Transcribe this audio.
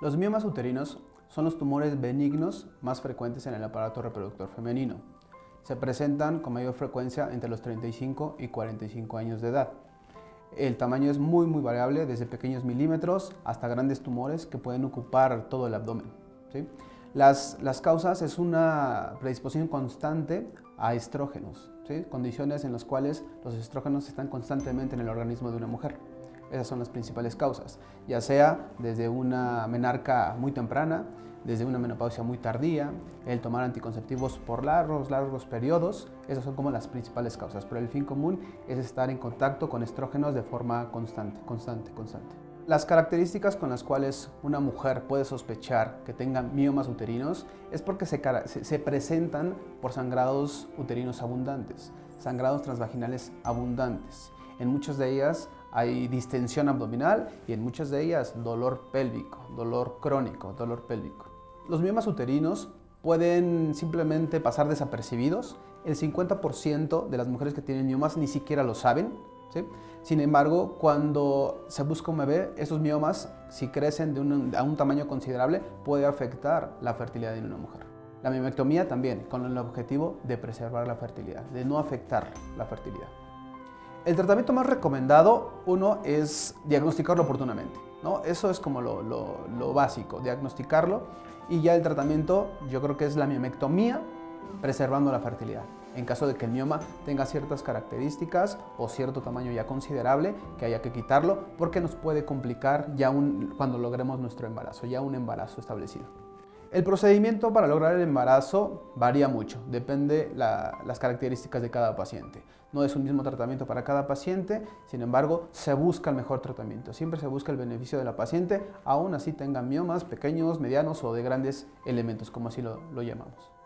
Los miomas uterinos son los tumores benignos más frecuentes en el aparato reproductor femenino. Se presentan con mayor frecuencia entre los 35 y 45 años de edad. El tamaño es muy muy variable, desde pequeños milímetros hasta grandes tumores que pueden ocupar todo el abdomen. Las, las, causas es una predisposición constante a estrógenos, condiciones en las cuales los estrógenos están constantemente en el organismo de una mujer. Esas son las principales causas, ya sea desde una menarca muy temprana, desde una menopausia muy tardía, el tomar anticonceptivos por largos, largos periodos, esas son como las principales causas, pero el fin común es estar en contacto con estrógenos de forma constante, constante, constante. Las características con las cuales una mujer puede sospechar que tenga miomas uterinos es porque se, se presentan por sangrados uterinos abundantes, sangrados transvaginales abundantes. En muchas de ellas hay distensión abdominal y en muchas de ellas dolor pélvico, dolor crónico, dolor pélvico. Los miomas uterinos pueden simplemente pasar desapercibidos. El 50% de las mujeres que tienen miomas ni siquiera lo saben. Sin embargo, cuando se busca un bebé, esos miomas, si crecen de a un tamaño considerable, puede afectar la fertilidad de una mujer. La miomectomía también, con el objetivo de preservar la fertilidad, de no afectar la fertilidad. El tratamiento más recomendado, uno, es diagnosticarlo oportunamente. ¿no? Eso es como lo, básico, diagnosticarlo. Y ya el tratamiento, yo creo que es la miomectomía, preservando la fertilidad. En caso de que el mioma tenga ciertas características o cierto tamaño ya considerable, que haya que quitarlo, porque nos puede complicar ya un, cuando logremos nuestro embarazo, ya un embarazo establecido. El procedimiento para lograr el embarazo varía mucho, depende las características de cada paciente. No es un mismo tratamiento para cada paciente, sin embargo, se busca el mejor tratamiento. Siempre se busca el beneficio de la paciente, aún así tenga miomas pequeños, medianos o de grandes elementos, como así lo llamamos.